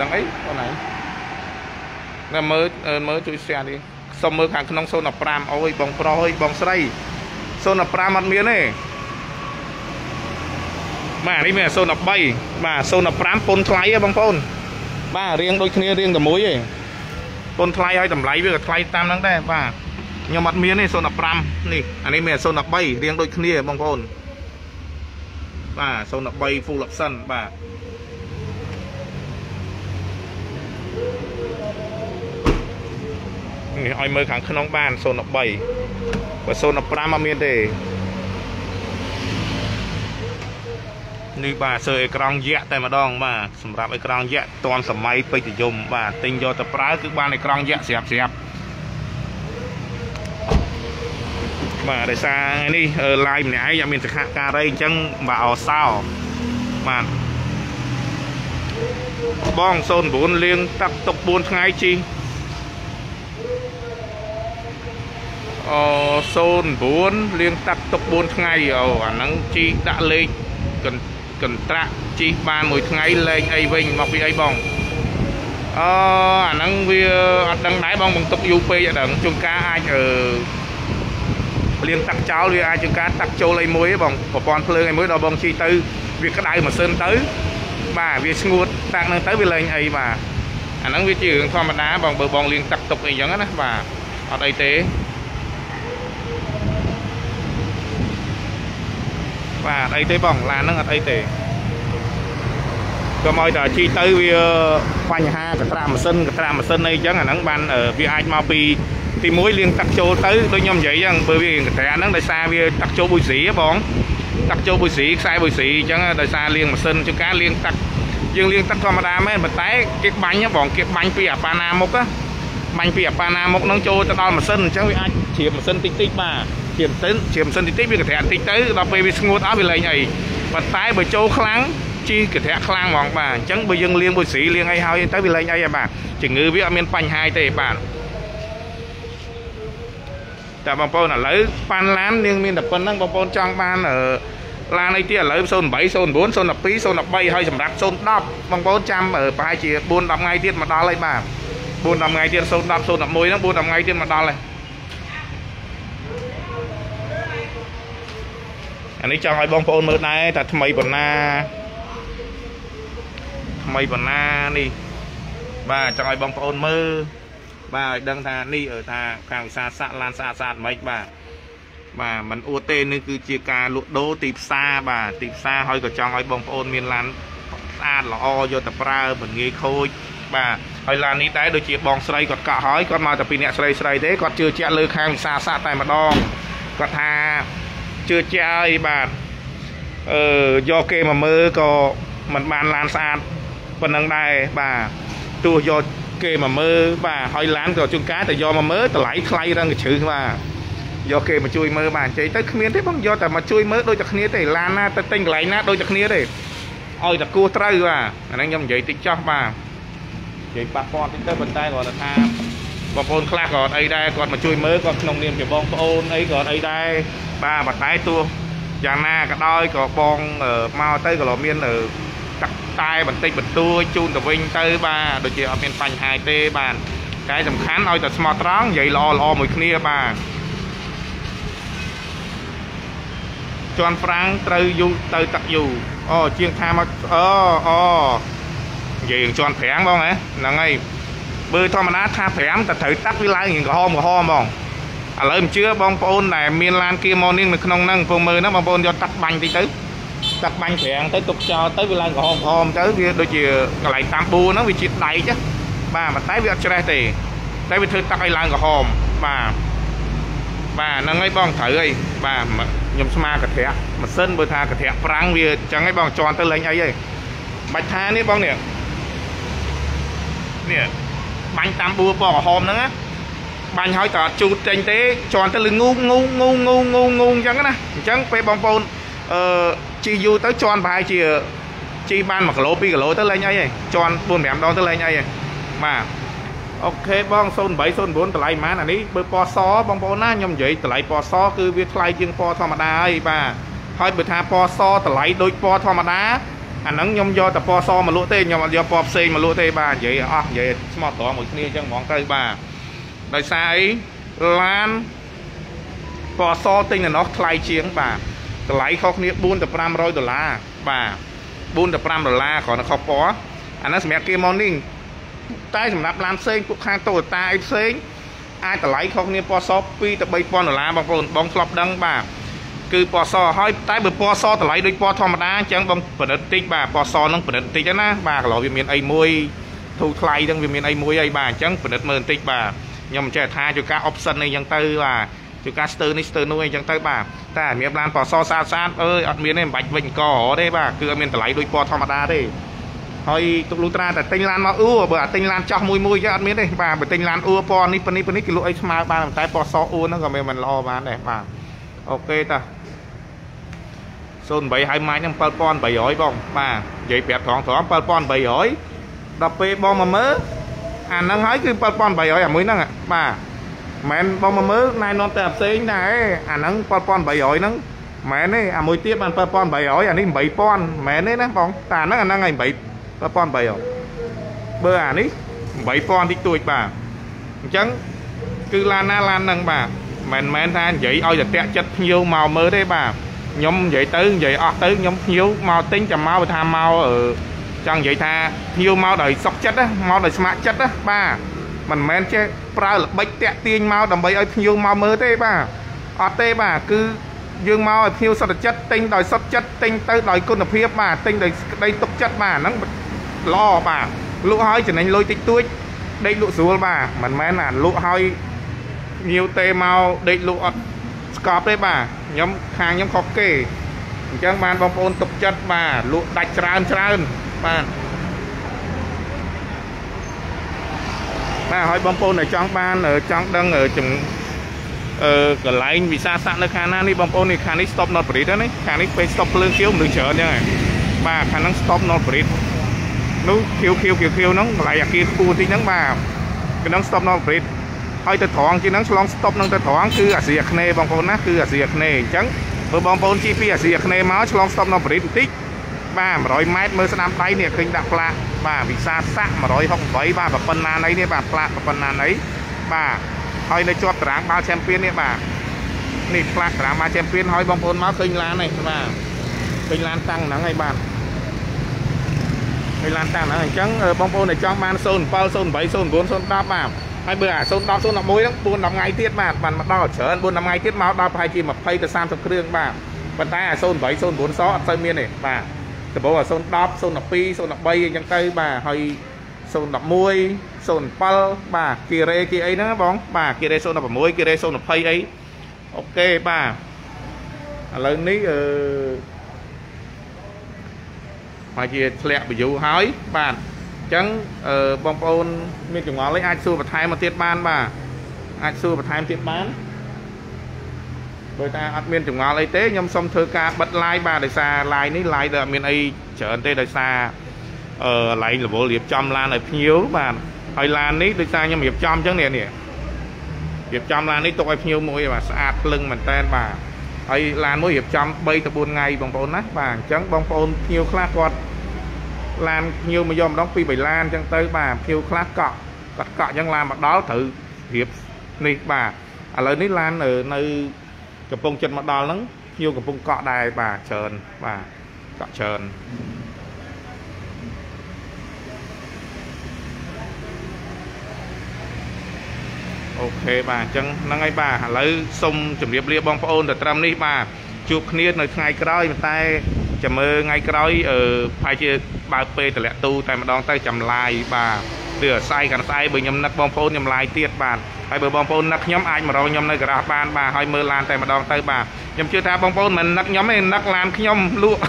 ដឹងអីអូនឯង តែមើលមើលជួយ share នេះសុំមើលខាងក្នុង015អូយបងប្រុសអើយបងស្រី015អត់មានទេបាទនេះមាន013បាទ015ពុនថ្លៃហ៎បងប្អូនបាទរៀងដូចគ្នារៀងតែមួយឯងពុនថ្លៃឲ្យតម្លៃវាក៏ថ្លៃតាមហ្នឹងដែរបាទខ្ញុំអត់មានទេ015នេះអានេះមាន013រៀងដូចគ្នាបងប្អូនបាទ013 full option បាទ នេះឲ្យមើលខាងក្នុងបាន013បើ015អត់មានទេនេះបាទសើអេក្រង់យក្សតែម្ដងបាទសម្រាប់អេក្រង់យក្សតាន់សម័យពេជ្រនិយមបាទទិញយកទៅប្រើគឺបានអេក្រង់យក្សស្រាប់ស្រាប់បាទដោយសារថ្ងៃនេះឡាយម្នាក់ឯងអត់មានសក្ខការអីអញ្ចឹងបាទអសោបាទបង09លាងតាក់ទុក4ថ្ងៃជី 09លាងតាក់ទុក4ថ្ងៃអូអាហ្នឹងជីដាក់លេខកន្កន្ត្រាក់ជីបានមួយថ្ងៃលេខអីវិញមកពីអីបងអឺអាហ្នឹងវាអត់ដឹងដែរបងបង្ទុកយូរពេកអត់ដឹងជួនកាលអាចអឺលាងតាក់ចោលវាអាចជួនកាលតាក់ចូលអីមួយបងប្រព័ន្ធភ្លើងអីមួយដល់បងជីទៅវាក្តៅម៉ាស៊ីនទៅបាទវាស្ងួតតាក់ហ្នឹងទៅវាលែងអីបាទអាហ្នឹងវាជារឿងធម្មតាបងបើបងលាងតាក់ទុកអីចឹងណាបាទអត់អីទេ បាទអីទេបងឡានហ្នឹងអត់អីទេកុំឲ្យតែជីទៅវាបញ្ហាកត្រាម៉ាស៊ីនកត្រាម៉ាស៊ីនអីចឹងអាហ្នឹងបានវាអាចមកពីទី1លាងទឹកចូលទៅដូចខ្ញុំនិយាយចឹងបើវាកត្រាហ្នឹងដោយសារវាទឹកចូលបុយស៊ីបងទឹកចូលបុយស៊ីខ្សែបុយស៊ីអញ្ចឹងដោយសារលាងម៉ាស៊ីនជួនកាលលាងទឹកយើងលាងទឹកធម្មតាមែនប៉ុន្តែគេបាញ់បងគេបាញ់ពីអាប៉ាណាមុខបាញ់ពីអាប៉ាណាមុខហ្នឹងចូលទៅដល់ម៉ាស៊ីនអញ្ចឹងវាអាចជ្រាបម៉ាស៊ីនតិចតិចបាទ ជ្រាបម៉ាស៊ីនជ្រាបម៉ាស៊ីនតិចតិចវាកត្រាតិចទៅដល់ពេលវាស្ងួតអស់វាលែងអីប៉ុន្តែបើចូលខ្លាំងជីកត្រាក់ខ្លាំងហ្មងបាទអញ្ចឹងបើយើងលាងបុយស៊ីលាងអីហើយទៅវាលែងអីហើយបាទជំងឺវាអត់មានបញ្ហាទេបាទតែបងប្អូនឥឡូវប៉ាន់ឡាននាងមានតែប៉ុណ្្នឹងបងប្អូនចង់បានឡានអីទៀតឥឡូវ08 09 012 013ហើយសម្រាប់010បងប្អូនចាំប្រហែលជា4 10ថ្ងៃទៀតមកដល់ហើយបាទ4 10ថ្ងៃទៀត010 011ហ្នឹង4 10ថ្ងៃទៀតមកដល់ហើយ អានេះចង់ឲ្យបងប្អូនមើលដែរថាថ្មីប៉ុណ្ណាថ្មីប៉ុណ្ណានេះបាទចង់ឲ្យបងប្អូនមើលបាទឲ្យដឹងថានេះថាខាងវិសាសាក់ឡានស្អាតស្អាតមិនបាទបាទมันអួតទេនេះគឺជាការលក់ដូរទីផ្សារបាទទីផ្សារហើយក៏ចង់ឲ្យបងប្អូនមានឡានស្អាតល្អយកទៅប្រើមិនងាយខូចបាទហើយឡាននេះដែរដូចជាបងស្រីគាត់កក់ហើយគាត់មកតែពីអ្នកស្រីស្រីទេគាត់ជឿជាក់លើខាងវិសាសាក់តែម្ដងគាត់ថា ជឿជាក់អីបាទអឺយកគេមកមើលក៏មិនបានឡានស្អាតប៉ុណ្ណឹងដែរបាទទោះយកគេមកមើលបាទហើយឡានក៏ជួនកាលតែយកមកមើលតម្លៃថ្លៃរឹងកជ្រឹះបាទយកគេមកជួយមើលបាទអញ្ចឹងទៅគ្មានទេបងយកតែមកជួយមើលដូចតែគ្នាទេឡានណាទៅទិញកន្លែងណាដូចតែគ្នាទេឲ្យតែគួរត្រូវបាទអាហ្នឹងខ្ញុំនិយាយតិចចោះបាទនិយាយប៉ះពាល់តិចទៅប៉ុន្តែគាត់ថា បងប្អូនខ្លះក៏អត់អីដែរគាត់មកជួយមើលគាត់ក្នុងនាមជាបងប្អូនអីក៏អត់អីដែរបាទប៉ុន្តែទោះយ៉ាងណាក៏ដោយក៏បងមកទៅក៏មានទឹកតែបន្តិចបន្តួចជូនទៅវិញទៅបាទដូចជាអត់មានបញ្ហាទេបាទតែសំខាន់ឲ្យតែស្មោះត្រង់និយាយល្អល្អមួយគ្នាបាទជន់ប្រាំងត្រូវយូរទៅទឹកយូរអូជាងថាមកអូអូនិយាយជន់ប្រាំងបងហ៎ហ្នឹងហើយ បើធម្មតាថា5តែត្រូវទឹកវាឡើងរៀងក្រហមក្រហមបងឥឡូវមិនជឿបងប្អូនដែលមានឡានគៀម៉ូនីងនៅក្នុងហ្នឹងពងមើលហ្នឹងបងប្អូនយកទឹកបាញ់តិចទៅទឹកបាញ់ប្រាំងទៅទុកចោលទៅវាឡើងក្រហមក្រហមទៅវាដូចជាកន្លែងតាមប៊ូហ្នឹងវាជាដែកបាទប៉ុន្តែវាអត់ច្រេះទេតែវាធ្វើទឹកឲ្យឡើងក្រហមបាទបាទហ្នឹងហើយបងត្រូវហើយបាទខ្ញុំស្មាកត្រាក់ម៉ាស៊ីនបើថាកត្រាក់ប្រាំងវាអញ្ចឹងហើយបងជន់ទៅលេងអីហើយបាច់ថានេះបងនេះនេះ បាញ់តាមប៊ូពណ៌ក្រហមហ្នឹងណាបាញ់ឲ្យតើអត់ជូតចេញទេជន់ទៅលឺងូងងូងងូងងូងងូងងូងអញ្ចឹងណាអញ្ចឹងពេលបងប្អូនអឺជីយូរទៅជន់ប្រហែលជាជីបាន1គីឡូ2គីឡូទៅលេងអីហីជន់4 5ដងទៅលេងអីហីបាទអូខេបង08 09តម្លៃប៉ុន្មានអានេះបើពណ៌សបងប្អូនណាខ្ញុំនិយាយតម្លៃពណ៌សគឺវាថ្លៃជាងពណ៌ធម្មតាហើយបាទហើយបើថាពណ៌សតម្លៃដូចពណ៌ធម្មតា អាហ្នឹងខ្ញុំយកតែពណ៌សមកលក់ទេខ្ញុំអត់យកពណ៌ផ្សេងមកលក់ទេបាទនិយាយអស់និយាយស្មោះត្រង់មួយគ្នាអញ្ចឹងហ្មងទៅបាទដោយសារអីឡានពណ៌សទិញនៅនោះថ្លៃជាងបាទតម្លៃខុសគ្នា4ទៅ500ដុល្លារបាទ4ទៅ5ដុល្លារគ្រាន់តែខុសពណ៌អាហ្នឹងសម្រាប់គេ morning តែសម្រាប់ឡានផ្សេងពួកខាង Toyota អីផ្សេងអាចតម្លៃខុសគ្នាពណ៌ស2ទៅ3000ដុល្លារបងប្អូនបងធ្លាប់ដឹងបាទ គឺពណ៌សហើយតែបើពណ៌សតម្លៃដូចពណ៌ធម្មតាអញ្ចឹងបងប្រឌិតតិចបាទពណ៌សហ្នឹងប្រឌិតតិចណាបាទកន្លោវាមានអីមួយធូរថ្លៃហ្នឹងវាមានអីមួយអីបាទអញ្ចឹងប្រឌិតមើលបន្តិចបាទខ្ញុំមិនចេះថាជួយការ option អីចឹងទៅបាទជួយការស្ទើនេះស្ទើនោះអីចឹងទៅបាទតែមានឡានពណ៌សស្អាតស្អាតអើយអត់មានទេមិនបាច់វិញកទេបាទគឺអត់មានតម្លៃដូចពណ៌ធម្មតាទេហើយទុកលូត្រាតែទិញឡានមកអ៊ូបើអាទិញឡានចោះមួយមួយចឹងអត់មានទេបាទបើទិញឡានអ៊ូពណ៌នេះពនេះពនេះគេលក់អីស្មើបានតែពណ៌សអ៊ូហ្នឹងក៏មិនមិនល្អបានដែរបាទអូខេតា 08ហើយម៉ាច់ហ្នឹង7800បងបាទនិយាយប្រាប់ត្រង់ត្រង់7800ដល់ពេលបងមកមើលអាហ្នឹងហើយគឺ7800អាមួយហ្នឹងបាទមិនបងមកមើលណែនាំតែផ្សេងដែរអាហ្នឹង7800ហ្នឹងមែនទេអាមួយទៀតបាន7800អានេះ8000មែនទេណាបងតែអាហ្នឹងអាហ្នឹងហើយ7800បើអានេះ8000តិចតួចបាទអញ្ចឹងគឺឡានណាឡានហ្នឹងបាទមិនមែនថានិយាយឲ្យតែតាក់ចិត្តភ្ញៀវមកមើលទេបាទ ខ្ញុំនិយាយទៅនិយាយអស់ទៅខ្ញុំភ្ញៀវមកទិញចាំមកថាមកចង់និយាយថាភ្ញៀវមកដោយសុខចិត្តណាមកដោយស្ម័គ្រចិត្តណាបាទមិនមែនចេះប្រើល្បិចតាក់ទាញមកដើម្បីឲ្យភ្ញៀវមកមើលទេបាទអត់ទេបាទគឺយើងមកឲ្យភ្ញៀវសុទ្ធចិត្តទិញដោយសុទ្ធចិត្តទិញទៅដោយគុណភាពបាទទិញដោយក្តីទុកចិត្តបាទហ្នឹងល្អបាទលក់ឲ្យចំណេញលុយតិចតួចដេកលក់ស្រួលបាទមិនមែនអាលក់ឲ្យញៀវទេមកដេកលក់អត់ ស្កប់ទេបាទខ្ញុំខាងខ្ញុំខុសគេអញ្ចឹងបានបងប្អូនទុកចិត្តបាទលក់ដាច់ច្រើនច្រើនបាទបាទហើយបងប្អូនដែលចង់បានចង់ដឹងចំអឺកន្លែងវិសាស័កនៅខាងណានេះបងប្អូននេះខាងនេះ stop not breed ហ្នឹងខាងនេះពេល stop ភ្លើងខៀវមនុស្សច្រើនចឹងហើយបាទខាងហ្នឹង stop not breed នោះខៀវខៀវខៀវខៀវហ្នឹងកន្លែងអាគារខ្ពស់បន្តិចហ្នឹងបាទក្នុង stop not breed ហើយទៅត្រង់ជាងហ្នឹងឆ្លង stop នឹងទៅត្រង់គឺអាស៊ីអាគ្នេយ៍បងប្អូនណាគឺអាស៊ីអាគ្នេយ៍អញ្ចឹងបើបងប្អូនជិះពីអាស៊ីអាគ្នេយ៍មកឆ្លង stop នៅបរិទ្ធបន្តិចបាទ100ម៉ែត្រមើលស្ដាំដៃនេះឃើញដាក់ផ្លាកបាទវិសាស័ក168បាទប៉ុណ្ណាណីនេះបាទផ្លាកប៉ុណ្ណាណីបាទហើយនៅជាប់តារាងបាល់ champion នេះបាទនេះផ្លាកតារាងបាល់ champion ហើយបងប្អូនមកឃើញឡាននេះបាទឃើញឡានតាំងហ្នឹងហើយបាទឃើញឡានតាំងហ្នឹងអញ្ចឹងបងប្អូនដែលចង់បាន07 08 09 010បាទ ហើយបើអា010 011ហ្នឹង4 10ថ្ងៃទៀតបាទបានមកដល់ច្រើន4 10ថ្ងៃទៀតមកដល់ប្រហែលជា20ទៅ30គ្រឿងបាទប៉ុន្តែអា08 09សអត់សូវមានទេបាទដំបូងអា010 012 013អញ្ចឹងទៅបាទហើយ011 07បាទគីរ៉េគីអីហ្នឹងបង បាទគីរ៉េ016គីរ៉េ020អីអូខេបាទឥឡូវនេះអឺហើយជាធ្លាក់ view ហើយបាទ ចឹងបងប្អូនមានចង្អល់អីអាចសួរបន្ថែមមកទៀតបានបាទអាចសួរបន្ថែមទៀតបានបើថាអត់មានចង្អល់អីទេខ្ញុំសូមធ្វើការបិទ live បាទដោយសារ live នេះ live ដែលអត់មានអីច្រើនទេដោយសារអឺកន្លែងរវល់រៀបចំឡានឲ្យភ្ញៀវបាទហើយឡាននេះដោយសារខ្ញុំរៀបចំអញ្ចឹងនេះនេះរៀបចំឡាននេះទុកឲ្យភ្ញៀវមួយបាទស្អាតភ្លឹងមែនតើបាទហើយឡានមួយរៀបចំ3ទៅ4ថ្ងៃបងប្អូនណាបាទអញ្ចឹងបងប្អូនភ្ញៀវខ្លះគាត់ ឡានភ្ញៀវមកយកម្ដងពីរបីឡានអញ្ចឹងទៅបាទភ្ញៀវខ្លះកក់គាត់កក់អញ្ចឹងឡានមកដល់ត្រូវរៀបនេះបាទឥឡូវនេះឡាននៅកំពង់ចិត្តមកដល់ហ្នឹងភ្ញៀវកំពុងកក់ដែរបាទច្រើនបាទកក់ច្រើនអូខេបាទអញ្ចឹងហ្នឹងហើយបាទឥឡូវសូមជម្រាបលាបងប្អូនទៅត្រឹមនេះបាទជួបគ្នានៅថ្ងៃក្រោយប៉ុន្តែ ចាំមើលថ្ងៃក្រោយអឺប្រហែលជាបើកពេលតម្លាក់ទូតែម្ដងទៅចាំឡាយបាទឬអាស្រ័យកាន់ស្អែកបើខ្ញុំនឹកបងប្អូនខ្ញុំឡាយទៀតបាទហើយបើបងប្អូននឹកខ្ញុំអាចមករកខ្ញុំនៅការ៉ាសបានបាទហើយមើលឡានតែម្ដងទៅបាទខ្ញុំជឿថាបងប្អូនមិននឹកខ្ញុំទេនឹកឡានខ្ញុំលក់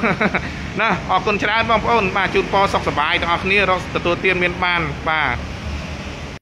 ណាអរគុណច្រើនបងប្អូនបាទជូនពរសុខសប្បាយទាំងអស់គ្នារកទទួលទានមានបានបាទ